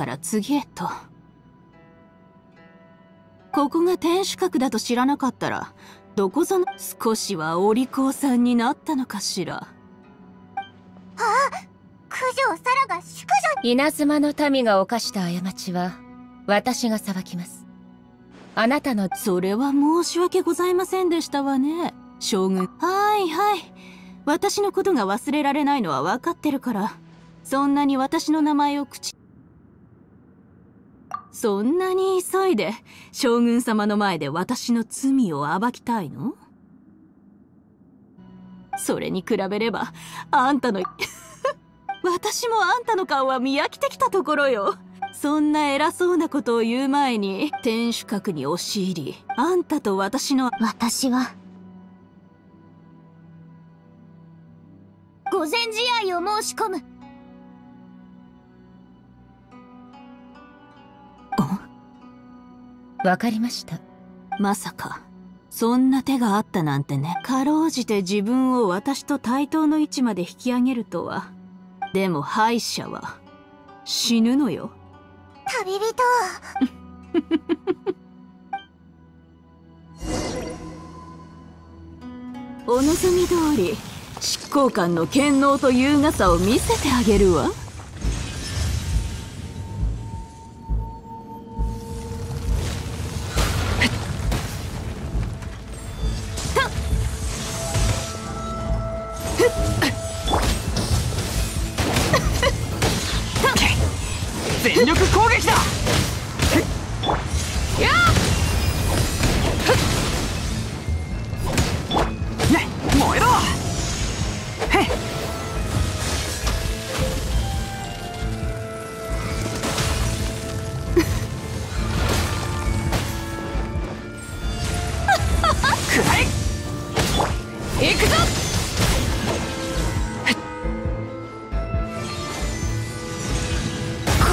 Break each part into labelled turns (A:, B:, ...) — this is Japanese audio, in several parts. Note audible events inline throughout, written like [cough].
A: から次へと。ここが天守閣だと知らなかったら、どこぞの少しはお利口さんになったのかしら。あ
B: あ九条サラが淑女
C: 稲妻の民が犯した過ちは、私が裁きます。あなたの、
A: それは申し訳ございませんでしたわね、将軍。はいはい。私のことが忘れられないのは分かってるから、そんなに私の名前を口、そんなに急いで将軍様の前で私の罪を暴きたいの？それに比べれば、あんたの [laughs] 私もあんたの顔は見飽きてきたところよ。そんな偉そうなことを言う前に、天守閣に押し入り、あんたと私の、
B: 私は、御前試合を申し込む。
C: わかりました。
A: まさか、そんな手があったなんてね。かろうじて自分を私と対等の位置まで引き上げるとは。でも敗者は、死ぬのよ。
B: 旅人。[laughs]
A: お望み通り、執行官の権能と優雅さを見せてあげるわ。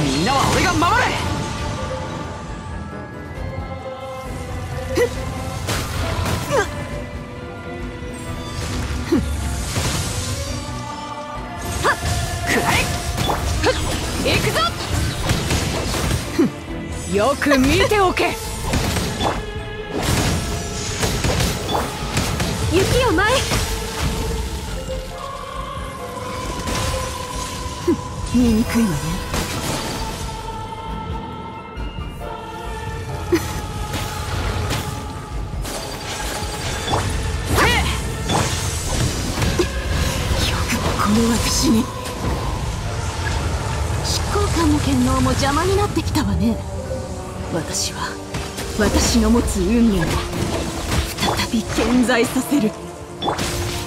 A: みんなは俺が守れ!
C: よく見ておけ。
A: 見にくいわね。よくこの私に。執行官の権能も邪魔になってきたわね。私は私の持つ運命を再び健在させる。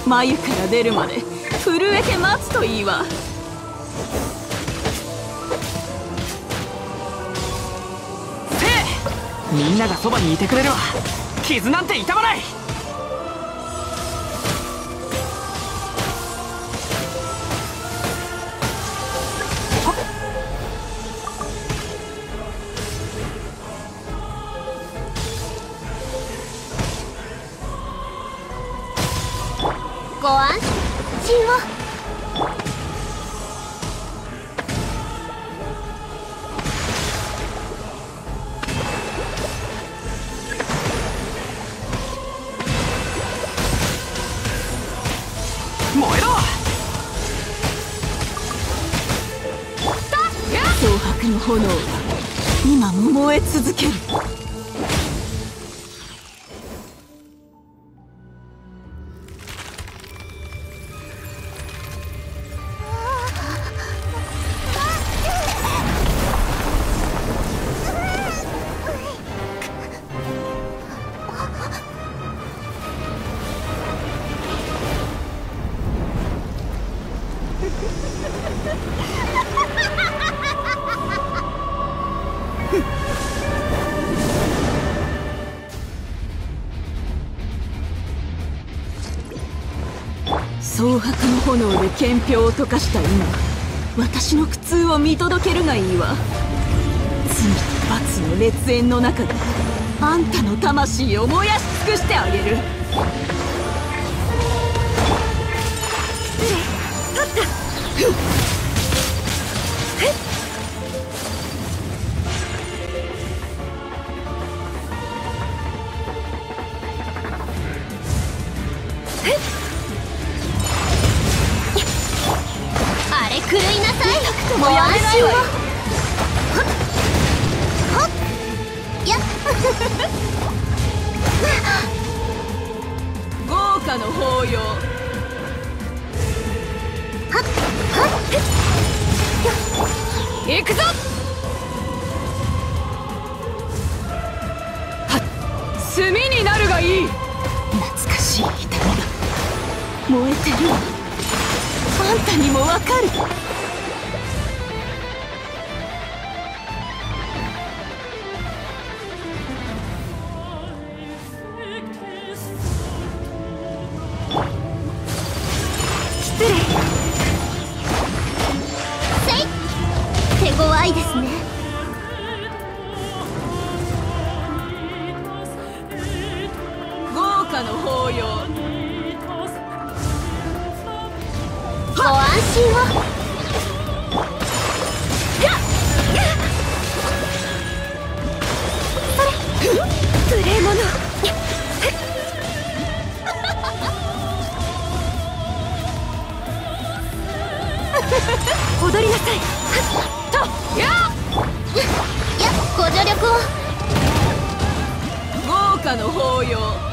A: 眉から出るまで震えて待つといいわ。
D: みんながそばにいてくれるわ。傷なんて痛まない。
A: の炎は今燃え続ける。憲兵を溶かした今私の苦痛を見届けるがいいわ。罪と罰の烈焰の中であんたの魂を燃やし尽くしてあげる。
E: 立っ
A: た豪華の法要
E: ご安心をそれ。
A: 無礼者踊りなさいとや
E: やっご助力を。
A: 豪華の法要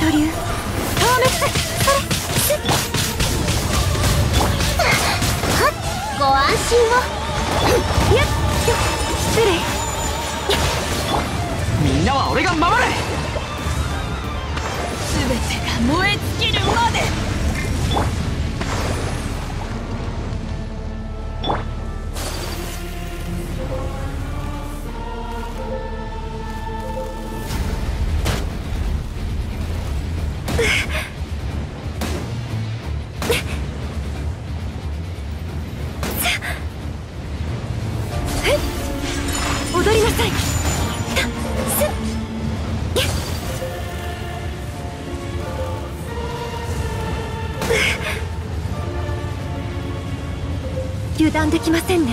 A: 神里流倒滅
E: ご安心を
A: やっ失礼
F: みんなは俺が守る
A: きませんね。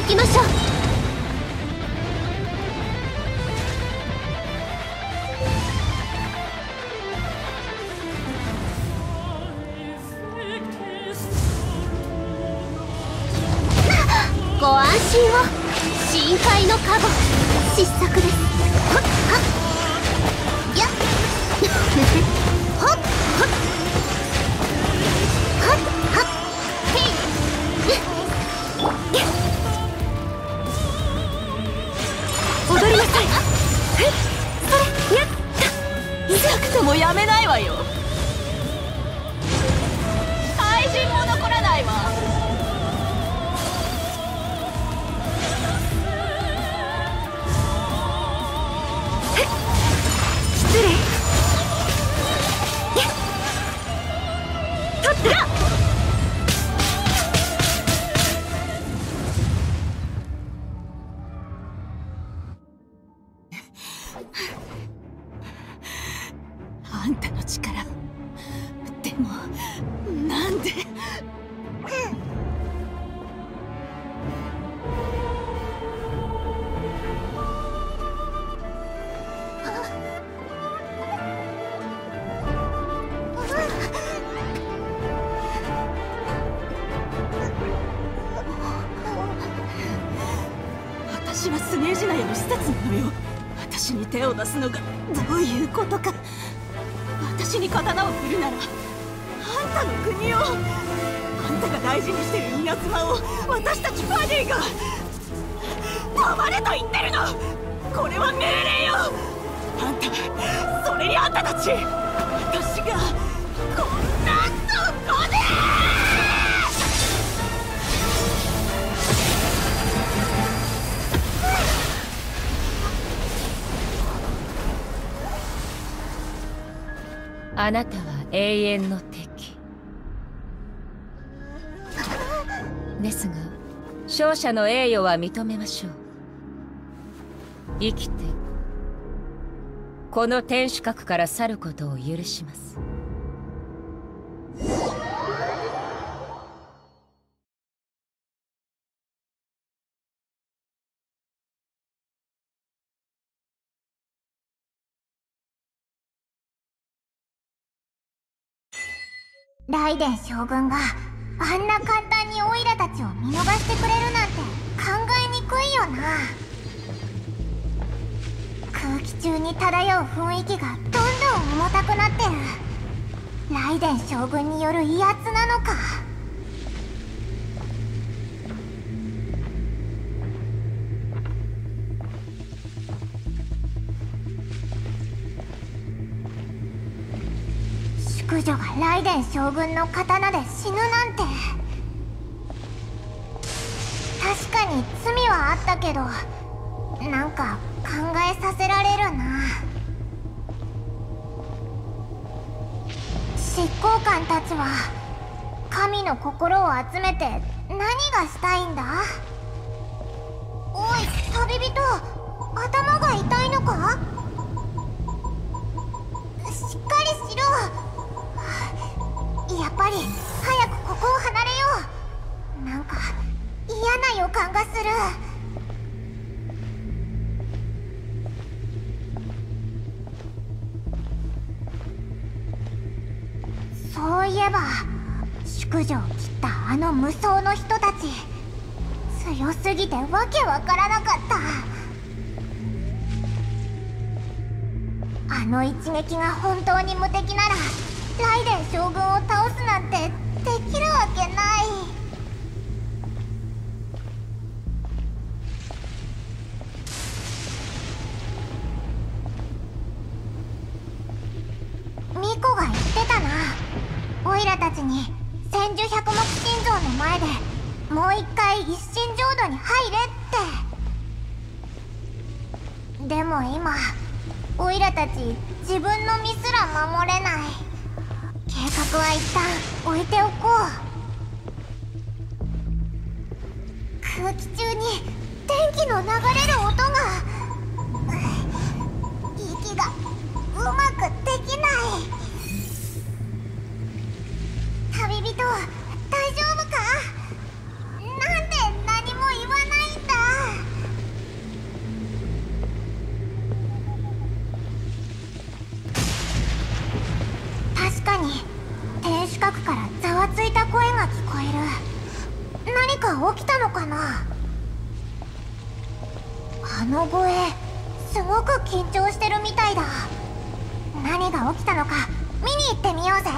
E: 行きましょう。
A: あんたの力。でもなんで？私はスネージナヤの施設なのよ私に手を出すのがどういうことか私に刀を振るならあんたの国をあんたが大事にしてる稲妻を私たちバディが暴れと言ってるの！これは命令よ！あんたそれにあんたたち私がこんなとこで！
C: あなたは永遠の敵。ですが勝者の栄誉は認めましょう。生きてこの天守閣から去ることを許します。
B: ライデン将軍があんな簡単にオイラたちを見逃してくれるなんて考えにくいよな空気中に漂う雰囲気がどんどん重たくなってるライデン将軍による威圧なのか。女がライデン将軍の刀で死ぬなんて。確かに罪はあったけどなんか考えさせられるな。執行官たちは神の心を集めて何がしたいんだ？おい旅人頭が痛いのか？しっかりしろ。やっぱり早くここを離れよう。なんか嫌な予感がする。そういえば淑女を切ったあの無双の人たち。強すぎてわけわからなかった。あの一撃が本当に無敵ならライデン将軍を倒すなんてできるわけない。ミコが言ってたな。オイラたちに千住百目心臓の前でもう一回一心浄土に入れって。でも今オイラたち自分の身すら守れない。計画は一旦置いておこう。空気中に電気の流れる音が。息がうまくできない。旅人大丈夫か？か起きたのかな？あの声すごく緊張してるみたいだ。何が起きたのか見に行ってみようぜ。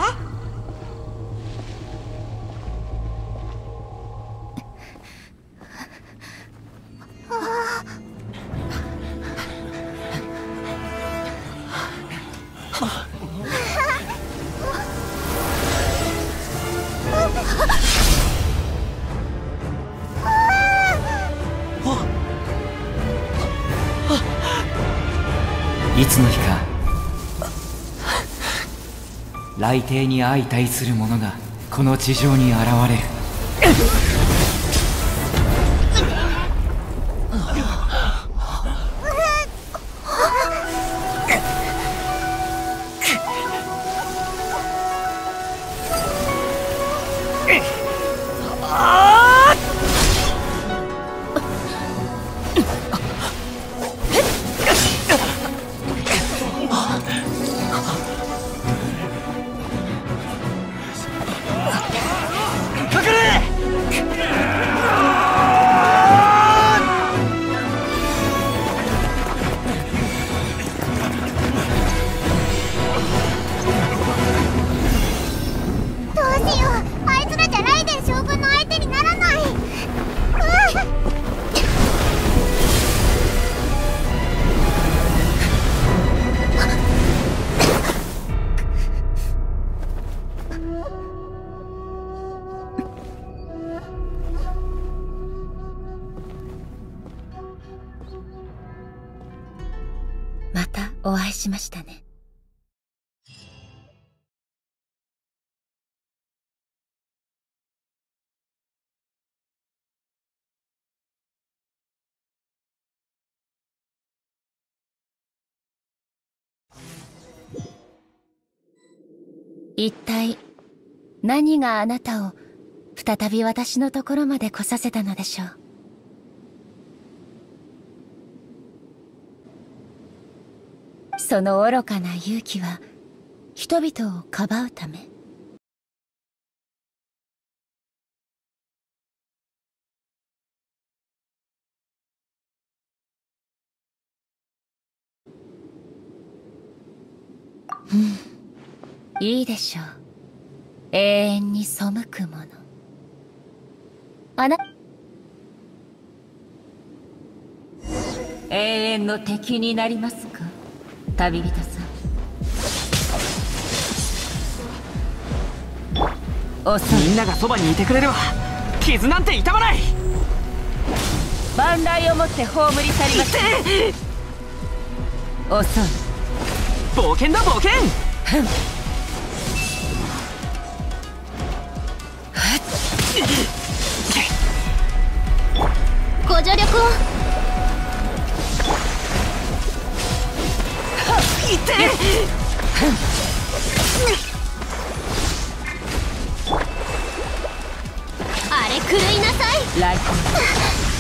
B: ああ。
G: いつの日か雷帝に相対する者がこの地上に現れる。
H: 一体何があなたを再び私のところまで来させたのでしょう？その愚かな勇気は人々をかばうため。うん。いいでしょう。永遠に背くもの。あな永遠の敵になりますか？旅人さん。遅い。
D: みんながそばにいてくれるわ。傷なんて痛まない。
H: 万来をもって葬り去りましょう遅い。
D: 冒険だ冒険
E: 助力を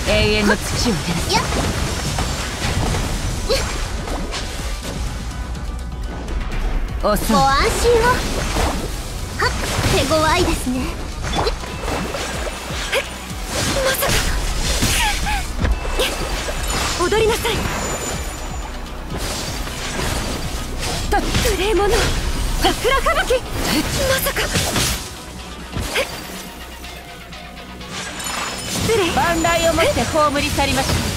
H: 永遠の土を照らす
E: ご安心をはっ手強い。ですねまさか踊りなさい。
H: た
E: 無礼者。桜吹雪。まさか。失礼。
H: 万来をもって葬り去りましょう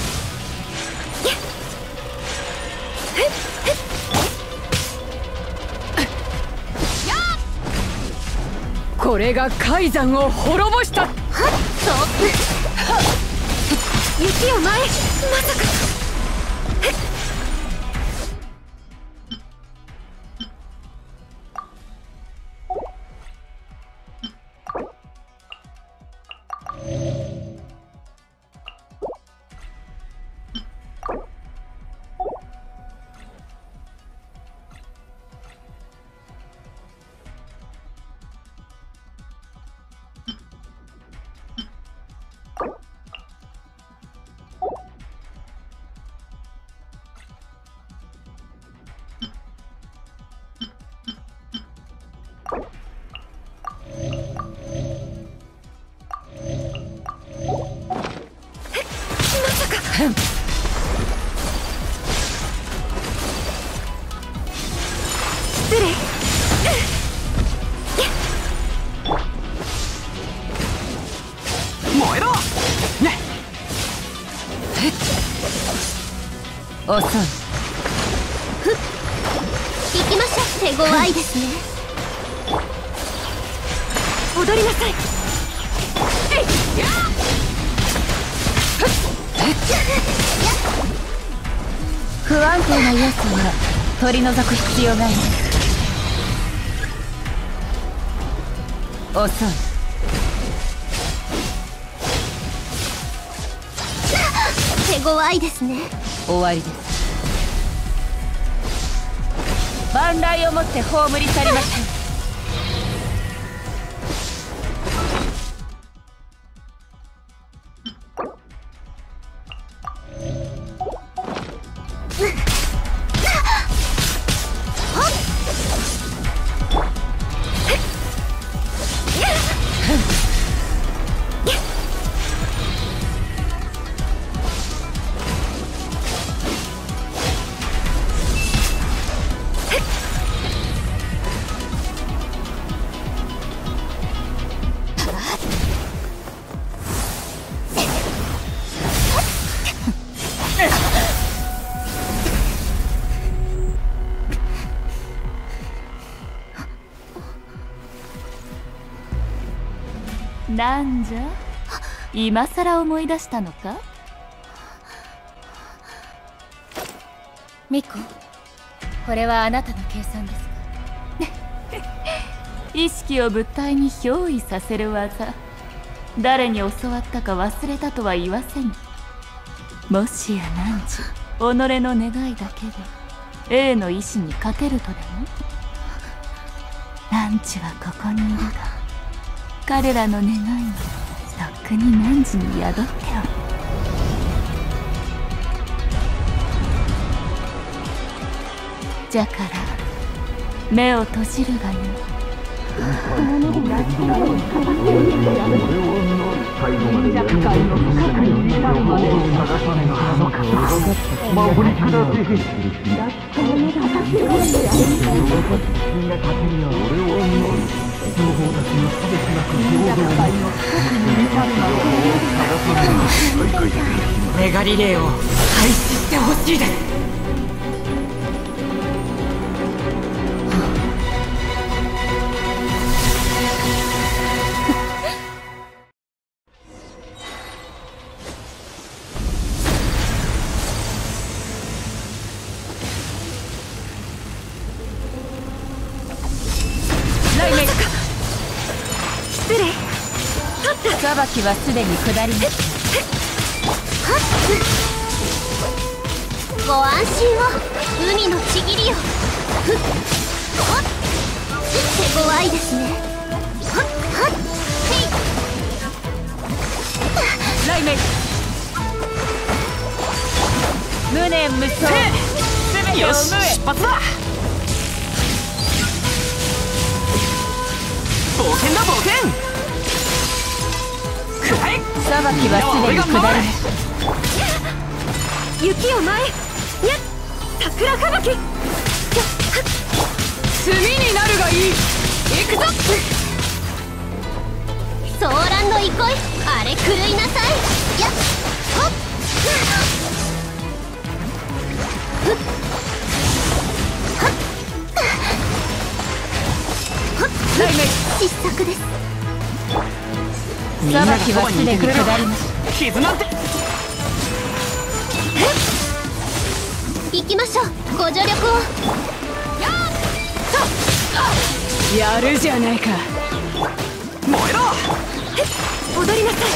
H: これが海山を滅ぼした。
E: はっ！と雪を前まさか。
H: 除く必要があります遅い。
E: 手強いですね。
H: 終わりです。万来をもって葬り去りましょ
C: なんじゃ？今さら思い出したのか？ミコこれはあなたの計算ですか？[laughs] 意識を物体に憑依させる技。誰に教わったか忘れたとは言わせぬもしや何時己の願いだけで A の意志に勝てるとでも？ランチはここにいるが彼らの願い。もとっくに何時に宿っておるじゃから目を閉じるがよ
I: 情報たちのすべてなく平等に
D: メガリレーを廃止してほしいです。
C: 裁きはすでに下りまし
E: ご安心を海のちぎりよふっ。ほっ。手強いですねはっ。はっ。へい
C: 雷鳴無念無双全てを
D: よし出発だ冒険だ冒険
C: 裁きはすでに下りました
I: 雪を前やっ桜吹雪。炭になるがいい。行くぞ。
E: ソーランド憩いあれ狂いなさい。やっ。ほっ。ふっ。はっ。ほっ。失策です
C: 裁きは
D: そば
C: すでに下
D: にいてくれる
C: りました
D: 傷なんて
E: 行きましょうご助力を
I: やるじゃないか。
D: 燃えろ
I: 踊りなさい。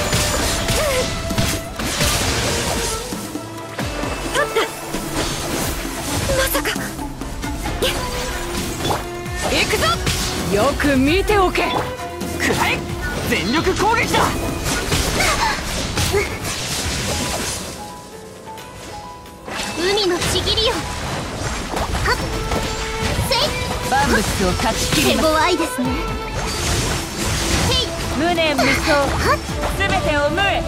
I: まさか。行くぞ。よく見ておけ。
D: くらえ全力攻撃だ！
E: 海のちぎりよ。はっ。せい。
C: バンブスを勝ち切
E: 手いですね。
C: 無念無双。
E: はっ。
C: 全てを無へ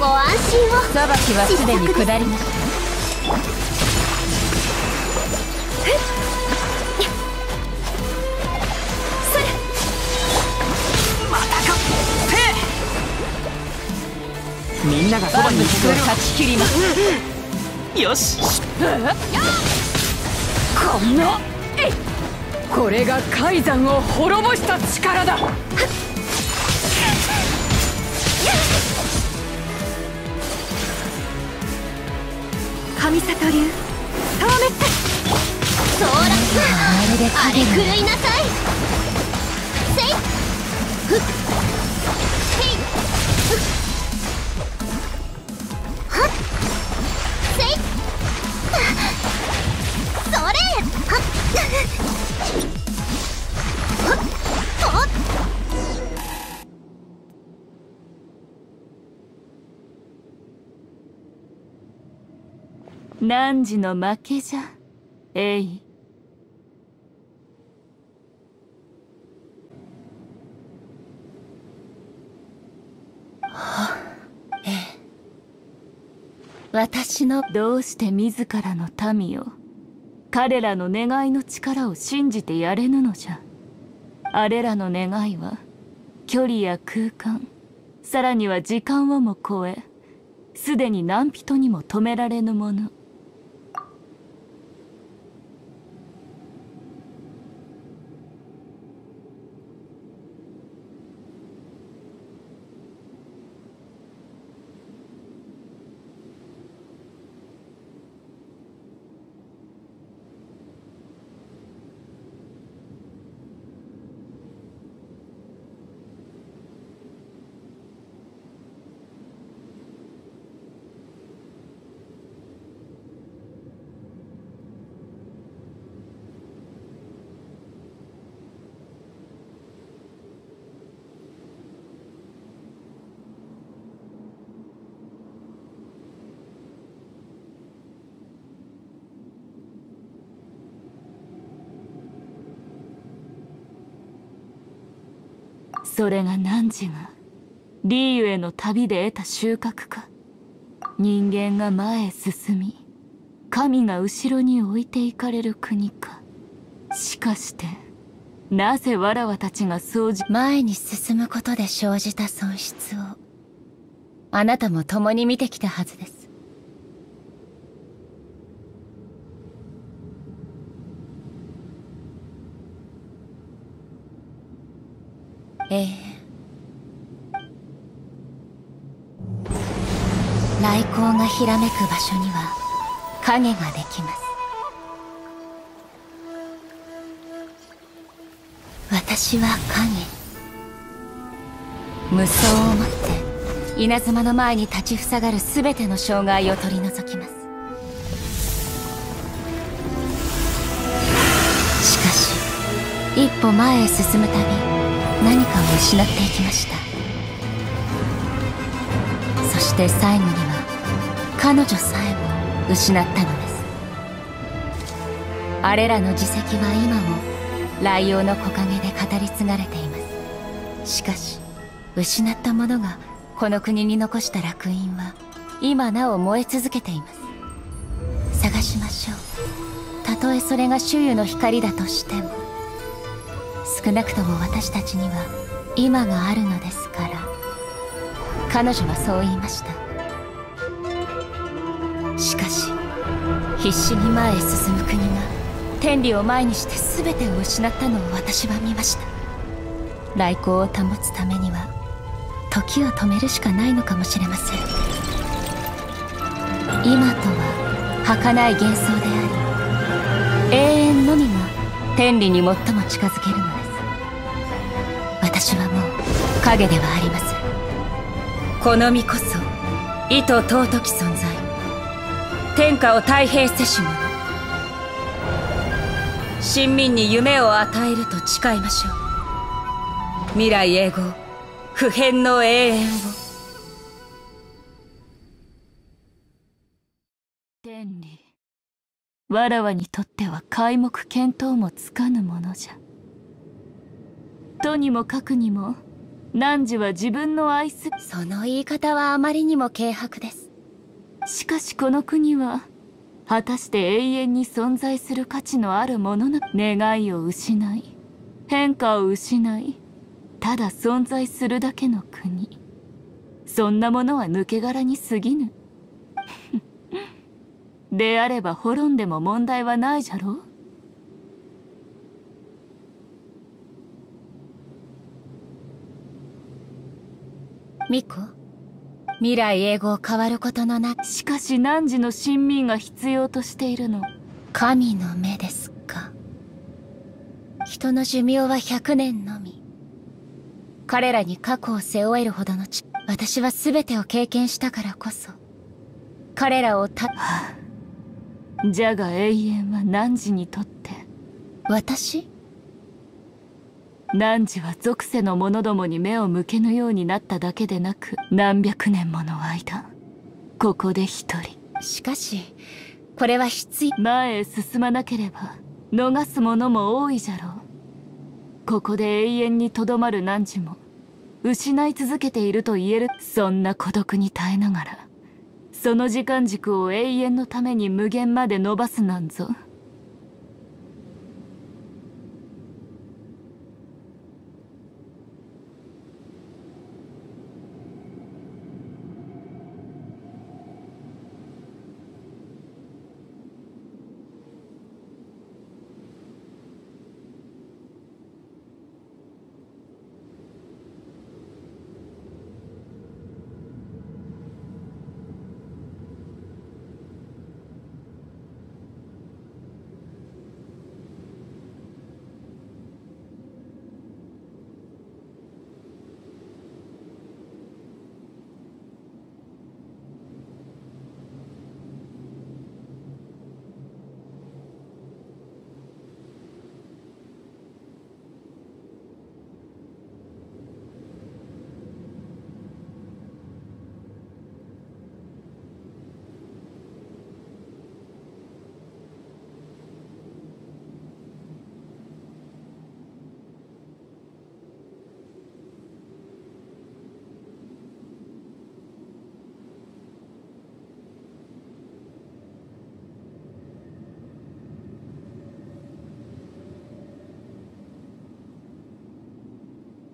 E: ご安心を。
C: 裁きはすでに下りました
D: みんながそ
C: バ
D: ばにい
C: ンブスを
D: てくれる。
C: 勝ち切ります
D: よし。
I: ここれが海山を滅ぼした力だ。神里流。透滅
E: ソーラン
C: まるで
E: あ狂いなさいせい
C: 汝の負けじゃ？ええ。私の。どうして自らの民を？彼らの願いの力を信じてやれぬのじゃ。あれらの願いは距離や空間さらには時間をも超えすでに何人にも止められぬもの。それが汝がリーユへの旅で得た収穫か。人間が前へ進み神が後ろに置いていかれる国か。しかしてなぜわらわたちがそうじ
H: 前に進むことで生じた損失をあなたも共に見てきたはずです。ええ。雷光がひらめく場所には影ができます。私は影。無双をもって稲妻の前に立ちふさがる全ての障害を取り除きます。しかし一歩前へ進むたび何かを失っていきました。そして最後には彼女さえも失ったのです。あれらの自責は今も雷陽の木陰で語り継がれています。しかし失ったものがこの国に残した烙印は今なお燃え続けています。探しましょう。たとえそれが周囲の光だとしても少なくとも私たちには今があるのですから。彼女はそう言いました。しかし必死に前へ進む国が天理を前にして全てを失ったのを私は見ました。来光を保つためには時を止めるしかないのかもしれません。今とは儚い幻想であり永遠のみが天理に最も近づけるの私はもう影ではありません。この身こそ意図尊き存在。天下を太平せし者。臣民に夢を与えると誓いましょう。未来永劫不変の永遠を。
C: 天理。わらわにとっては皆目見当もつかぬものじゃ。とにもかくにも汝は自分の愛す
H: その言い方はあまりにも軽薄です。
C: しかしこの国は果たして永遠に存在する価値のあるものの願いを失い変化を失いただ存在するだけの国。そんなものは抜け殻に過ぎぬ。[laughs] であれば滅んでも問題はないじゃろう
H: ミコ？未来永劫変わることのな
C: しかし汝の親民が必要としているの？
H: 神の目ですか。人の寿命は100年のみ。彼らに過去を背負えるほどのち私は全てを経験したからこそ。彼らをた、は
C: あ、じゃが永遠は汝にとって？
H: 私？
C: 汝は属性の者どもに目を向けぬようになっただけでなく何百年もの間ここで一人。
H: しかしこれは必要。
C: 前へ進まなければ逃す者も多いじゃろう。ここで永遠にとどまる汝も失い続けていると言えるそんな孤独に耐えながらその時間軸を永遠のために無限まで伸ばすなんぞ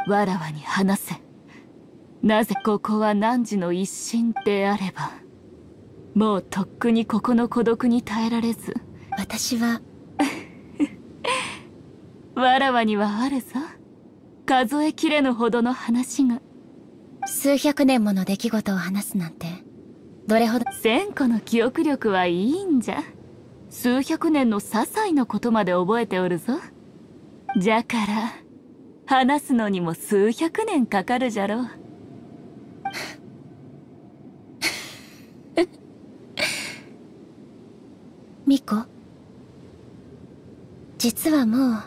C: わらわに話せ。なぜここは汝の一心であればもうとっくにここの孤独に耐えられず。
H: 私は。[laughs]
C: わらわにはあるぞ。数えきれぬほどの話が。
H: 数百年もの出来事を話すなんて。どれほど。
C: 千個の記憶力はいいんじゃ。数百年の些細なことまで覚えておるぞ。じゃから話すのにも数百年かかるじゃろう。[laughs]
H: ミコ実はもう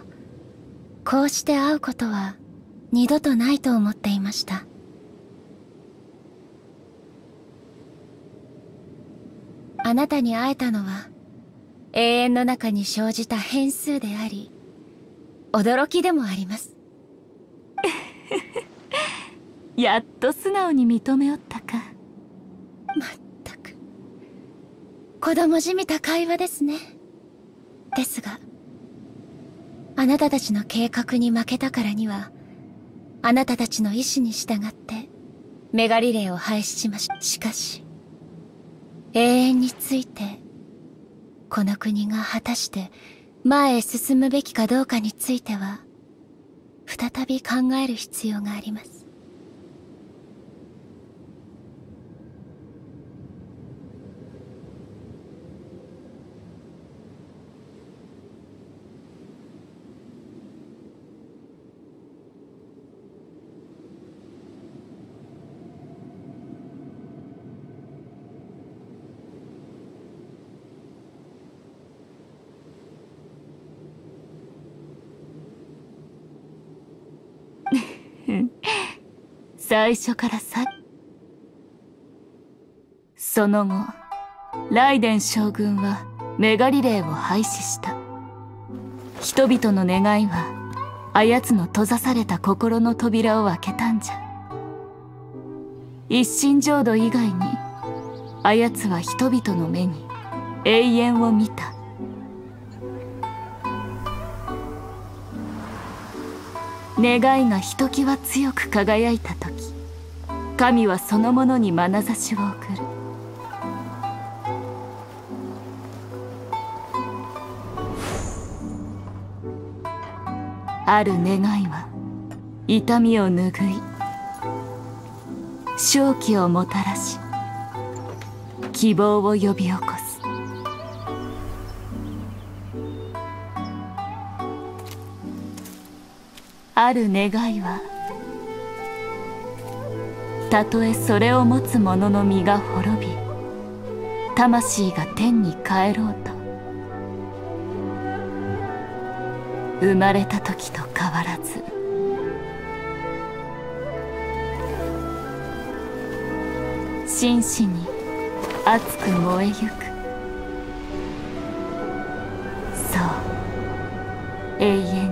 H: こうして会うことは二度とないと思っていました。あなたに会えたのは永遠の中に生じた変数であり驚きでもあります。[laughs]
C: やっと素直に認めおったか。
H: まったく。子供じみた会話ですね。ですがあなたたちの計画に負けたからにはあなたたちの意志に従ってメガリレーを廃止しましたしかし永遠についてこの国が果たして前へ進むべきかどうかについては再び考える必要があります。
C: 最初からさその後ライデン将軍はメガリレーを廃止した。人々の願いはあやつの閉ざされた心の扉を開けたんじゃ。一心浄土以外にあやつは人々の目に永遠を見た。願いがひときわ強く輝いた時神はそのものに眼差しを送る。ある願いは痛みを拭い正気をもたらし希望を呼び起こす。ある願いは。たとえそれを持つ者の身が滅び魂が天に帰ろうと生まれた時と変わらず真摯に熱く燃えゆくそう永遠